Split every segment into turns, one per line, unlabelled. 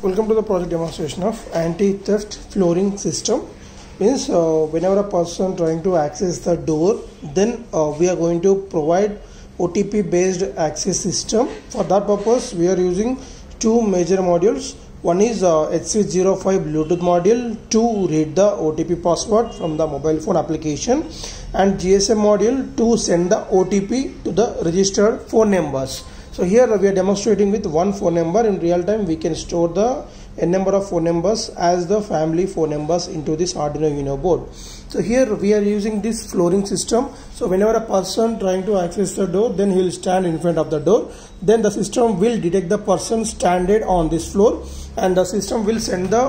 Welcome to the project demonstration of anti-theft flooring system. Means uh, whenever a person trying to access the door, then uh, we are going to provide OTP based access system. For that purpose, we are using two major modules. One is uh, HC05 Bluetooth module to read the OTP password from the mobile phone application and GSM module to send the OTP to the registered phone numbers. So here we are demonstrating with one phone number in real time we can store the n number of phone numbers as the family phone numbers into this Arduino Uno board. So here we are using this flooring system. So whenever a person trying to access the door then he will stand in front of the door. Then the system will detect the person standing on this floor and the system will send the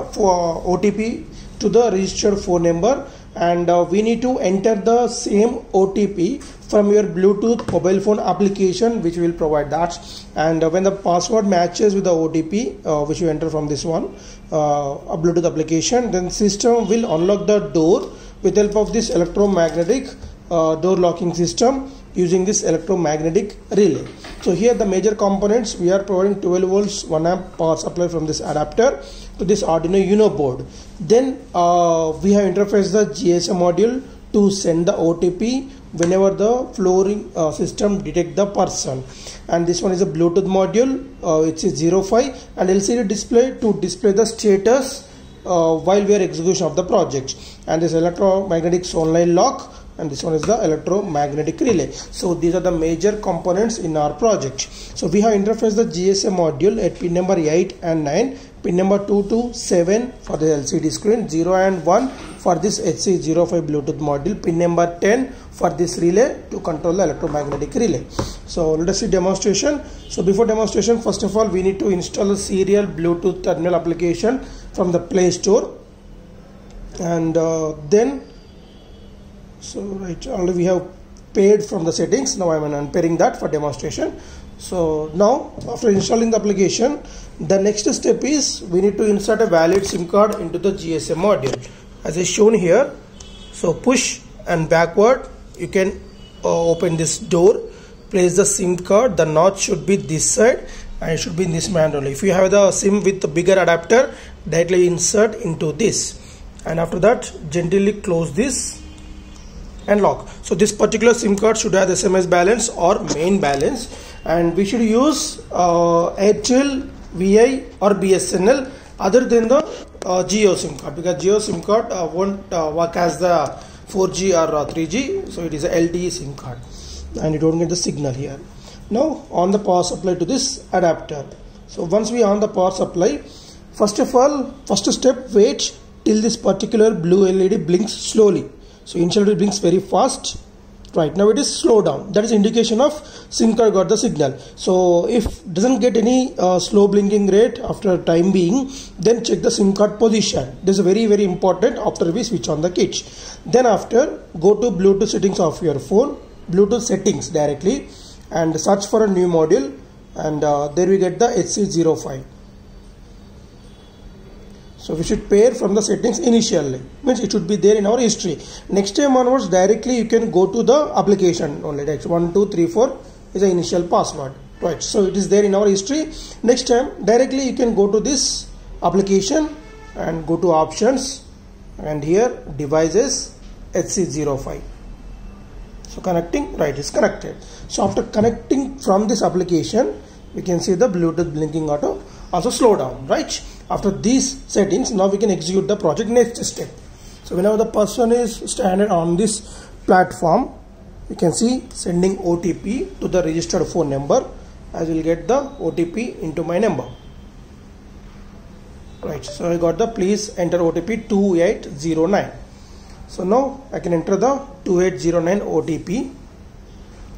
OTP to the registered phone number and uh, we need to enter the same OTP from your Bluetooth mobile phone application which will provide that. And uh, when the password matches with the OTP uh, which you enter from this one uh, a Bluetooth application then system will unlock the door. With help of this electromagnetic uh, door locking system using this electromagnetic relay. So here the major components we are providing 12 volts 1 amp power supply from this adapter to this Arduino Uno board. Then uh, we have interfaced the GSM module to send the OTP whenever the flooring uh, system detect the person and this one is a Bluetooth module uh, it's a 05 and LCD display to display the status uh, while we are execution of the project and this electromagnetic online lock and this one is the electromagnetic relay. So these are the major components in our project. So we have interfaced the GSM module at pin number 8 and 9 pin number 2 to 7 for the LCD screen 0 and 1 for this HC05 Bluetooth module pin number 10 for this relay to control the electromagnetic relay. So let us see demonstration. So before demonstration first of all we need to install a serial Bluetooth terminal application from the Play Store. And uh, then so right already we have paired from the settings. Now i'm unpairing that for demonstration. So now after installing the application the next step is we need to insert a valid sim card into the gsm module. As is shown here so push and backward you can uh, open this door place the sim card. The notch should be this side and it should be in this manner only. If you have the sim with the bigger adapter directly insert into this. And after that gently close this and lock. So this particular sim card should have sms balance or main balance. And we should use uh, airtel vi or bsnl other than the uh, Jio SIM card because Jio SIM card uh, won't uh, work as the 4G or 3G uh, so it is a LTE SIM card. And you don't get the signal here. Now on the power supply to this adapter. So once we on the power supply first of all first step wait till this particular blue LED blinks slowly so initially it blinks very fast. Right now it is slow down. That is indication of card got the signal. So if doesn't get any uh, slow blinking rate after time being then check the sim card position. This is very very important after we switch on the kit then after go to bluetooth settings of your phone bluetooth settings directly and search for a new module and uh, there we get the hc05 so we should pair from the settings initially means it should be there in our history. Next time onwards directly you can go to the application only. Like 1 2 3 4 is the initial password. Right. So it is there in our history. Next time directly you can go to this application and go to options. And here devices hc05 so connecting right is connected. So after connecting from this application we can see the bluetooth blinking auto also slow down right after these settings now we can execute the project next step. So whenever the person is standing on this platform you can see sending OTP to the registered phone number I will get the OTP into my number. Right so I got the please enter OTP 2809 so now I can enter the 2809 OTP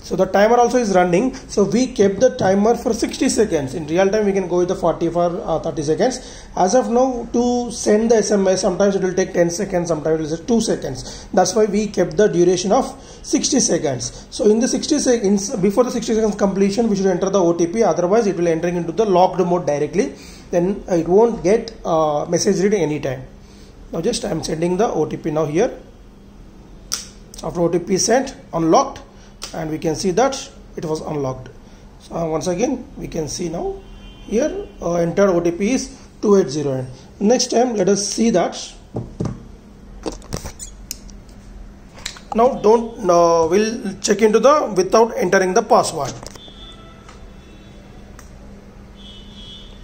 so the timer also is running. So we kept the timer for 60 seconds. In real time we can go with the 40 for uh, 30 seconds. As of now to send the sms sometimes it will take 10 seconds sometimes it will take 2 seconds. That's why we kept the duration of 60 seconds. So in the 60 seconds before the 60 seconds completion we should enter the otp otherwise it will entering into the locked mode directly. Then it won't get uh, message read anytime. Now just i'm sending the otp now here. After otp sent unlocked and we can see that it was unlocked. So uh, once again we can see now here uh, enter OTP is 280 next time let us see that. Now don't uh, we'll check into the without entering the password.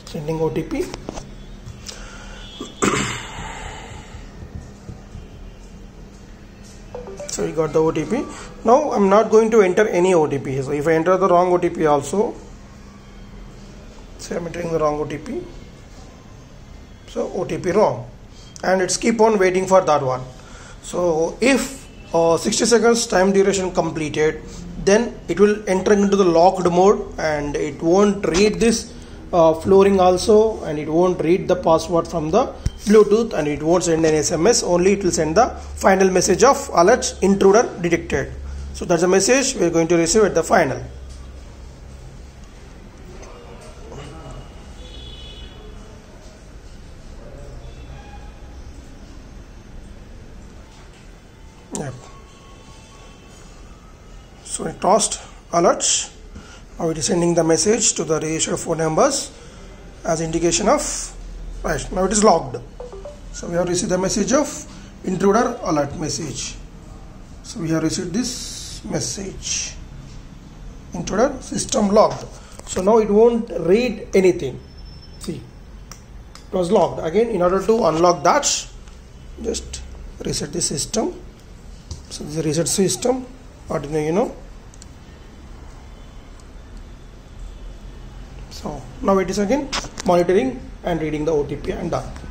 Sending OTP so we got the OTP now I'm not going to enter any OTP so if I enter the wrong OTP also say I'm entering the wrong OTP so OTP wrong. And it's keep on waiting for that one. So if uh, 60 seconds time duration completed then it will enter into the locked mode and it won't read this uh, flooring also and it won't read the password from the Bluetooth and it won't send an SMS only it will send the final message of alert intruder detected. So that's the message we are going to receive at the final. Yep so it tossed alerts now it is sending the message to the registered phone numbers as indication of right now it is logged. So we have received the message of intruder alert message. So we have received this message. Intruder system logged. So now it won't read anything. See it was logged. Again in order to unlock that just reset the system. So this is a reset system. Arduino Uno so now it is again monitoring and reading the OTP and done